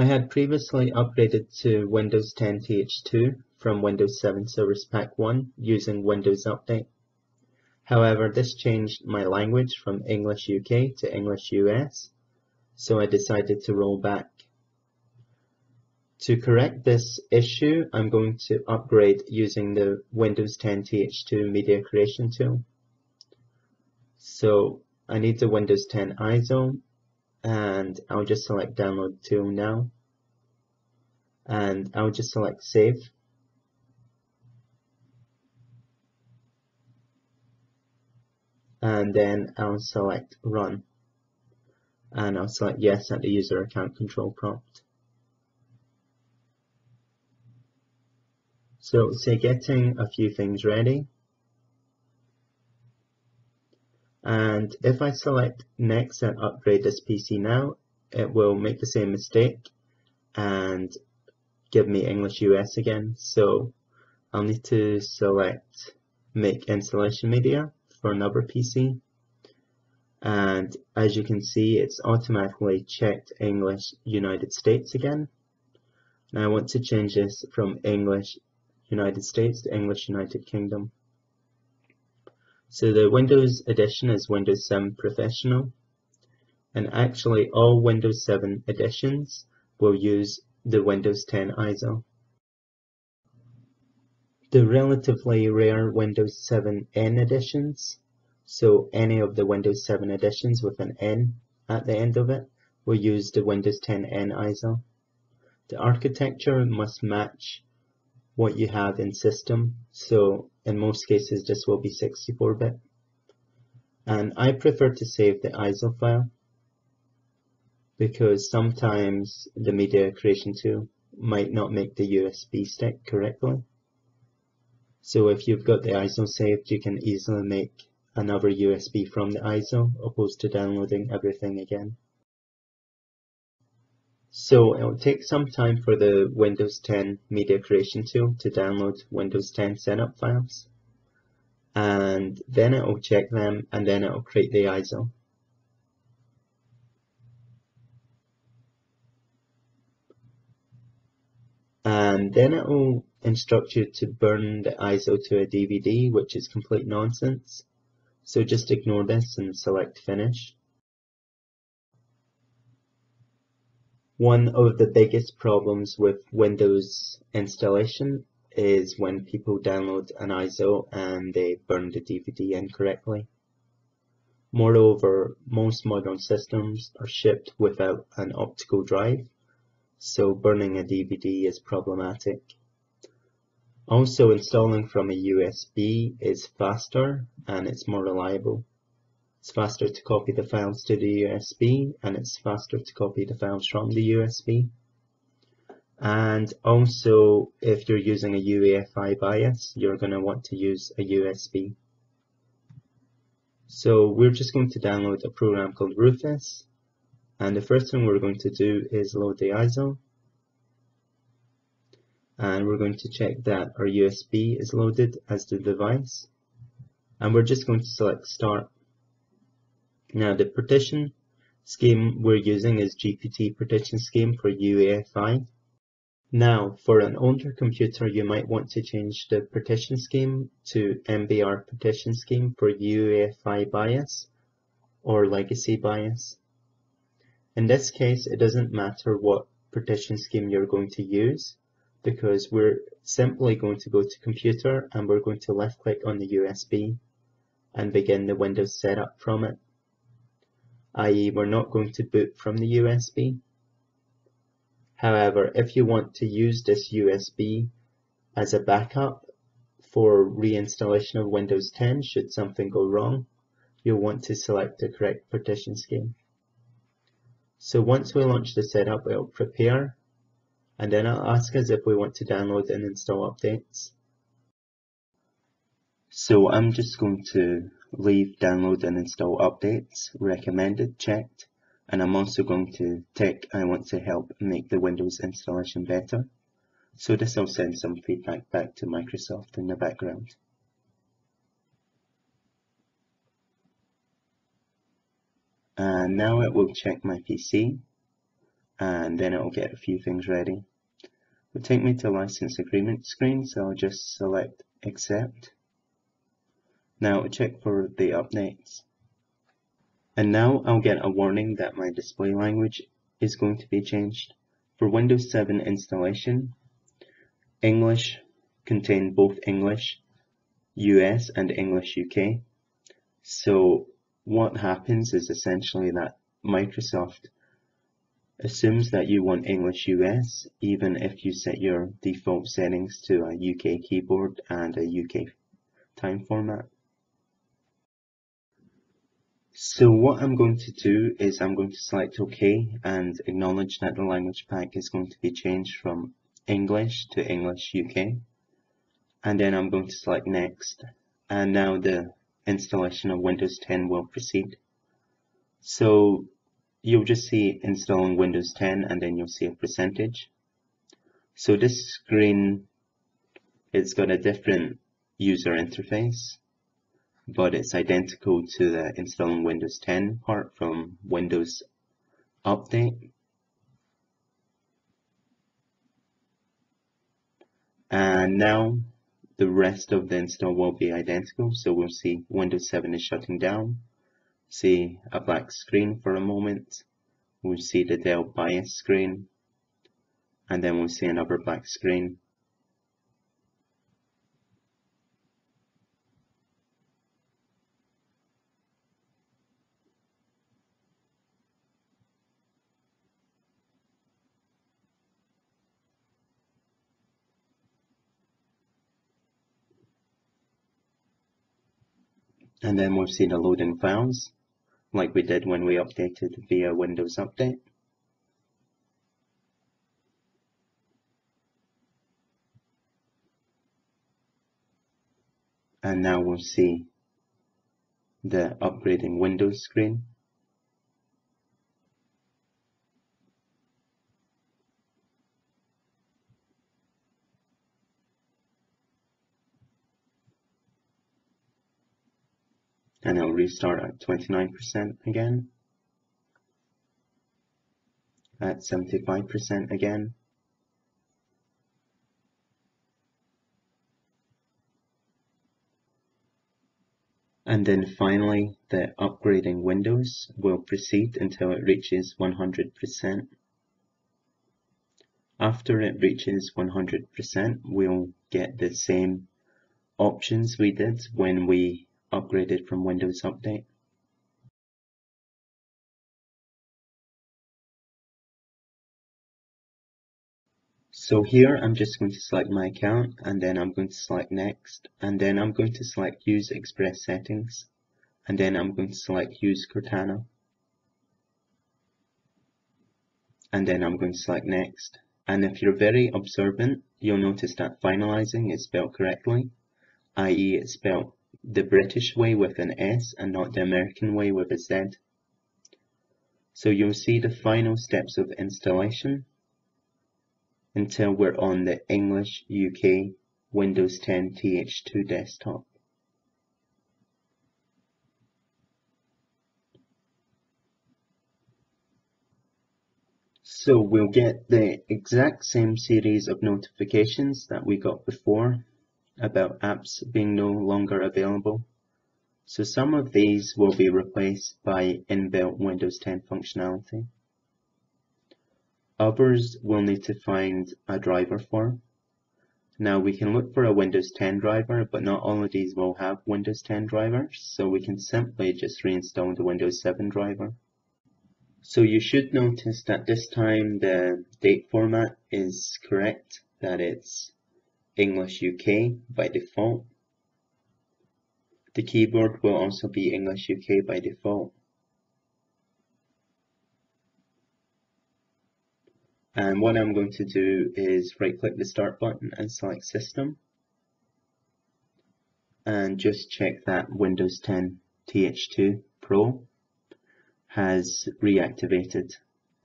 I had previously upgraded to Windows 10 TH2 from Windows 7 Service Pack 1 using Windows Update. However, this changed my language from English UK to English US, so I decided to roll back. To correct this issue, I'm going to upgrade using the Windows 10 TH2 Media Creation tool. So I need the Windows 10 ISO and I'll just select download tool now. And I'll just select save. And then I'll select run. And I'll select yes at the user account control prompt. So say getting a few things ready and if I select next and upgrade this PC now it will make the same mistake and give me English US again. So I'll need to select make installation media for another PC and as you can see it's automatically checked English United States again. Now I want to change this from English United States to English United Kingdom so the Windows edition is Windows 7 Professional and actually all Windows 7 editions will use the Windows 10 ISO. The relatively rare Windows 7 N editions, so any of the Windows 7 editions with an N at the end of it, will use the Windows 10 N ISO. The architecture must match what you have in system, so in most cases this will be 64-bit. And I prefer to save the ISO file because sometimes the media creation tool might not make the USB stick correctly. So if you've got the ISO saved, you can easily make another USB from the ISO opposed to downloading everything again. So it will take some time for the Windows 10 Media Creation tool to download Windows 10 setup files. And then it will check them and then it will create the ISO. And then it will instruct you to burn the ISO to a DVD, which is complete nonsense. So just ignore this and select finish. One of the biggest problems with Windows installation is when people download an ISO and they burn the DVD incorrectly. Moreover, most modern systems are shipped without an optical drive, so burning a DVD is problematic. Also, installing from a USB is faster and it's more reliable. It's faster to copy the files to the USB and it's faster to copy the files from the USB. And also, if you're using a UEFI BIOS, you're going to want to use a USB. So we're just going to download a program called Rufus. And the first thing we're going to do is load the ISO. And we're going to check that our USB is loaded as the device. And we're just going to select Start now the partition scheme we're using is GPT partition scheme for UEFI. Now for an older computer you might want to change the partition scheme to MBR partition scheme for UEFI BIOS or legacy BIOS. In this case it doesn't matter what partition scheme you're going to use because we're simply going to go to computer and we're going to left click on the USB and begin the Windows setup from it i.e. we're not going to boot from the USB. However, if you want to use this USB as a backup for reinstallation of Windows 10 should something go wrong, you'll want to select the correct partition scheme. So once we launch the setup, it'll prepare and then it'll ask us if we want to download and install updates. So I'm just going to leave download and install updates recommended checked and I'm also going to tick I want to help make the Windows installation better so this will send some feedback back to Microsoft in the background. And now it will check my PC and then it'll get a few things ready. It will take me to license agreement screen, so I'll just select accept. Now check for the updates. And now I'll get a warning that my display language is going to be changed. For Windows 7 installation, English contain both English US and English UK. So what happens is essentially that Microsoft assumes that you want English US even if you set your default settings to a UK keyboard and a UK time format. So what I'm going to do is I'm going to select OK and acknowledge that the language pack is going to be changed from English to English UK. And then I'm going to select Next. And now the installation of Windows 10 will proceed. So you'll just see installing Windows 10 and then you'll see a percentage. So this screen, it's got a different user interface but it's identical to the installing Windows 10 part from Windows Update. And now the rest of the install will be identical. So we'll see Windows 7 is shutting down. See a black screen for a moment. We'll see the Dell BIOS screen. And then we'll see another black screen And then we'll see the loading files, like we did when we updated via Windows Update. And now we'll see the upgrading Windows screen. And it'll restart at 29% again, at 75% again, and then finally the upgrading Windows will proceed until it reaches 100%. After it reaches 100%, we'll get the same options we did when we upgraded from Windows Update. So here I'm just going to select my account and then I'm going to select next and then I'm going to select use express settings and then I'm going to select use Cortana and then I'm going to select next and if you're very observant you'll notice that finalizing is spelled correctly i.e. it's spelled the British way with an S and not the American way with a Z. So you'll see the final steps of installation until we're on the English UK Windows 10 TH2 desktop. So we'll get the exact same series of notifications that we got before about apps being no longer available. So some of these will be replaced by inbuilt Windows 10 functionality. Others will need to find a driver for. Now we can look for a Windows 10 driver, but not all of these will have Windows 10 drivers, so we can simply just reinstall the Windows 7 driver. So you should notice that this time the date format is correct, that it's English UK by default. The keyboard will also be English UK by default. And what I'm going to do is right click the start button and select system and just check that Windows 10 TH2 Pro has reactivated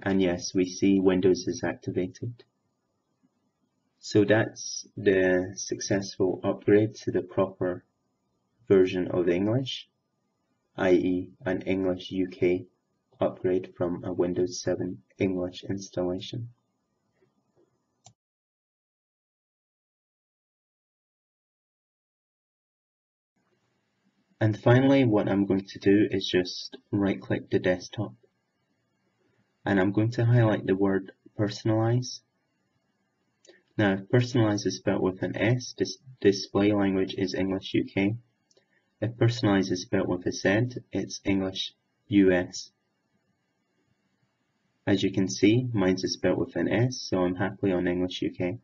and yes we see Windows is activated. So that's the successful upgrade to the proper version of English, i.e. an English UK upgrade from a Windows 7 English installation. And finally, what I'm going to do is just right click the desktop and I'm going to highlight the word personalize. Now, if personalize is spelled with an S, this display language is English UK. If personalize is spelled with a Z, it's English US. As you can see, mine's is spelled with an S, so I'm happily on English UK.